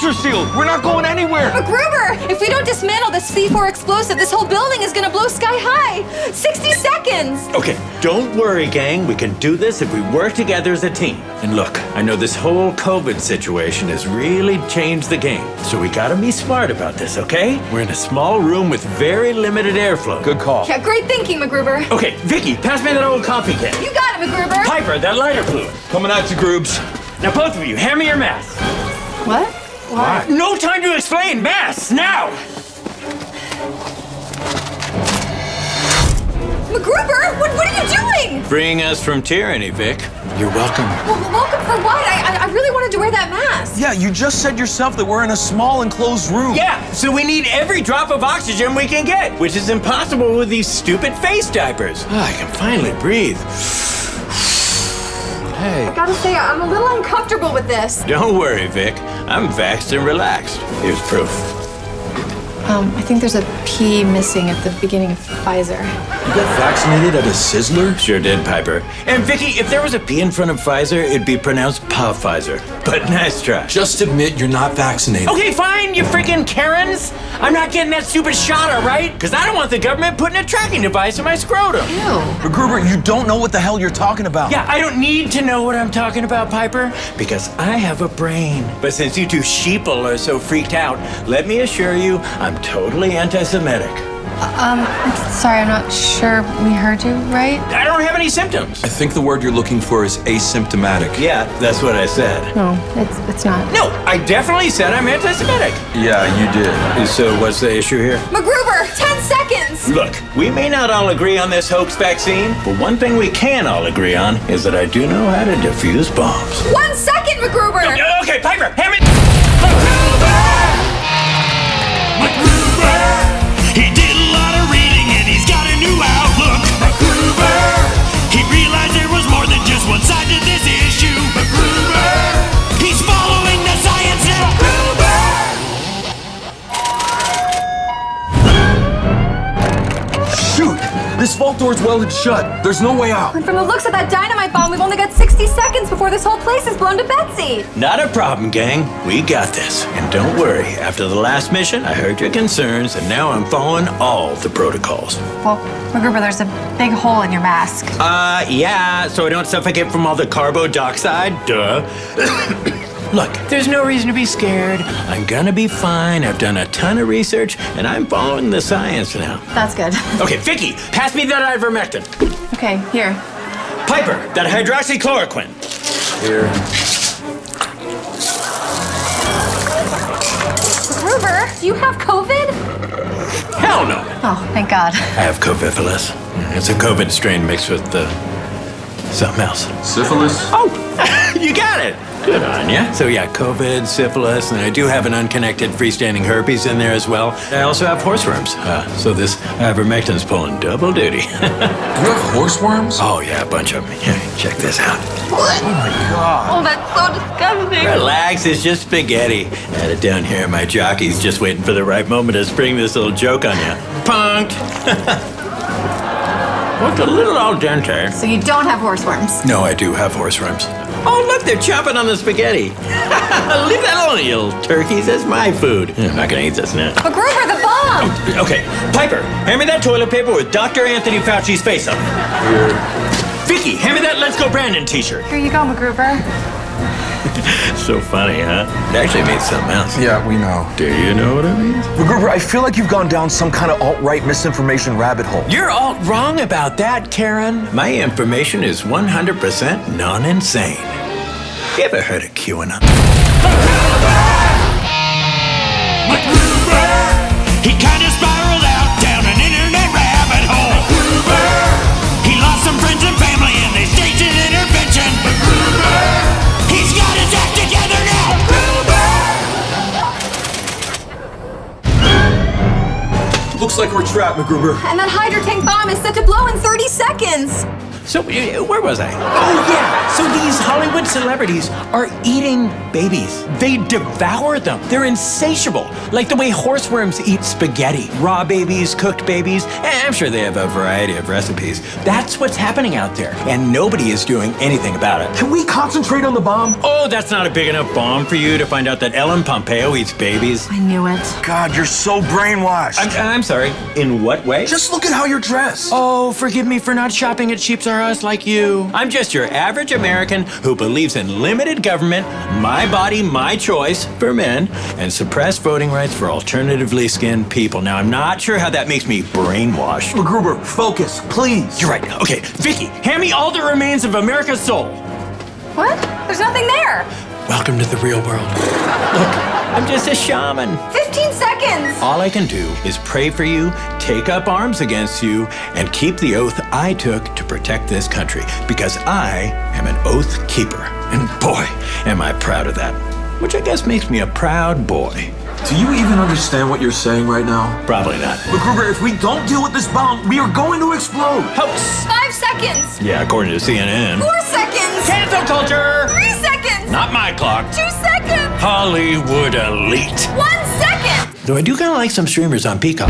door's pressure sealed. We're not going anywhere. MacGruber, if we don't dismantle this C4 explosive, this whole building is gonna blow sky high. 60 seconds. Okay, don't worry, gang. We can do this if we work together as a team. And look, I know this whole COVID situation has really changed the game. So we gotta be smart about this, okay? We're in a small room with very limited airflow. Good call. Yeah, great thinking, MacGruber. Okay, Vicky, pass me that old coffee can. You got it, MacGruber. Piper, that lighter fluid. Coming out to Groobs. Now, both of you, hand me your mask. What? Why? No time to explain. Masks, now! MacGruber, what, what are you doing? Freeing us from tyranny, Vic. You're welcome. Well, welcome for what? I, I, I really wanted to wear that mask. Yeah, you just said yourself that we're in a small enclosed room. Yeah, so we need every drop of oxygen we can get, which is impossible with these stupid face diapers. Ah, I can finally breathe. Hey. I gotta say, I'm a little uncomfortable with this. Don't worry, Vic. I'm vaxxed and relaxed. Here's proof. Um, I think there's a P missing at the beginning of Pfizer. You got vaccinated at a Sizzler? Sure did, Piper. And Vicky, if there was a P in front of Pfizer, it'd be pronounced Pa Pfizer. But nice try. Just admit you're not vaccinated. Okay, fine, you freaking Karens. I'm not getting that stupid shot, all right? Because I don't want the government putting a tracking device in my scrotum. Ew. MacGruber, you don't know what the hell you're talking about. Yeah, I don't need to know what I'm talking about, Piper, because I have a brain. But since you two sheeple are so freaked out, let me assure you, I'm totally anti Semitic. Um, sorry, I'm not sure we heard you right. I don't have any symptoms. I think the word you're looking for is asymptomatic. Yeah, that's what I said. No, it's it's not. No, I definitely said I'm anti Semitic. Yeah, you did. So, what's the issue here? MacGruber, 10 seconds! Look, we may not all agree on this hoax vaccine, but one thing we can all agree on is that I do know how to defuse bombs. One second, MacGruber! Okay, Piper, hand me. He This vault door's welded shut. There's no way out. And from the looks of that dynamite bomb, we've only got 60 seconds before this whole place is blown to Betsy. Not a problem, gang. We got this. And don't worry, after the last mission, I heard your concerns, and now I'm following all the protocols. Well, MacGruber, there's a big hole in your mask. Uh, yeah, so I don't suffocate from all the carbo dioxide? Duh. Look, there's no reason to be scared. I'm gonna be fine. I've done a ton of research, and I'm following the science now. That's good. Okay, Vicky, pass me that ivermectin. okay, here. Piper, that hydroxychloroquine. Here. MacGruber, do you have COVID? Hell no. Oh, thank God. I have Coviphilus. It's a COVID strain mixed with uh, something else. Syphilis? Oh, you got it. Good on you. So yeah, COVID, syphilis, and I do have an unconnected freestanding herpes in there as well. I also have horseworms. Uh, so this ivermectin's pulling double duty. You have horseworms? oh yeah, a bunch of them. Yeah, check this out. Oh, that's so disgusting. Relax, it's just spaghetti. I had it down here. My jockey's just waiting for the right moment to spring this little joke on you. Punked. What's a little al dente? So you don't have horseworms? No, I do have horseworms. Oh, look, they're chomping on the spaghetti. Leave that alone, you little turkeys. That's my food. I'm not gonna eat this now. MacGruber, the bomb! Oh, okay, Piper, hand me that toilet paper with Dr. Anthony Fauci's face on it. Here. Vicky, hand me that Let's Go Brandon t-shirt. Here you go, MacGruber. So funny, huh? It actually means something else. Yeah, we know. Do you know what it means? MacGruber, I feel like you've gone down some kind of alt-right misinformation rabbit hole. You're all wrong about that, Karen. My information is 100% non-insane. You ever heard of QAnon? MacGruber. He kind of spiraled out down an internet rabbit hole. MacGruber. He lost some friends and family and they staged an intervention. MacGruber. He's got his act together now. MacGruber. Looks like we're trapped, MacGruber. And that hydro tank bomb is set to blow in 30 seconds. So, where was I? Oh, yeah. So these Hollywood celebrities are eating babies. They devour them. They're insatiable, like the way horseworms eat spaghetti. Raw babies, cooked babies. Eh, I'm sure they have a variety of recipes. That's what's happening out there, and nobody is doing anything about it. Can we concentrate on the bomb? Oh, that's not a big enough bomb for you to find out that Ellen Pompeo eats babies. I knew it. God, you're so brainwashed. I'm, I'm sorry. In what way? Just look at how you're dressed. Oh, forgive me for not shopping at Sheeps R Us like you. I'm just your average American who believes in limited government, my body, my choice for men, and suppressed voting rights for alternatively skinned people. Now, I'm not sure how that makes me brainwashed. MacGruber, focus, please. You're right. Okay, Vicky, hand me all the remains of America's soul. What? There's nothing there. Welcome to the real world. Look, I'm just a shaman. 15 seconds. All I can do is pray for you, take up arms against you, and keep the oath I took to protect this country because I am an oath keeper. And boy, am I proud of that. Which I guess makes me a proud boy. Do you even understand what you're saying right now? Probably not. MacGruber, if we don't deal with this bomb, we are going to explode. Hoax! Five seconds. Yeah, according to CNN. Four seconds. Cancel culture! Three seconds. Not my clock. Two seconds. Hollywood elite. One second. Though I do kind of like some streamers on Peacock.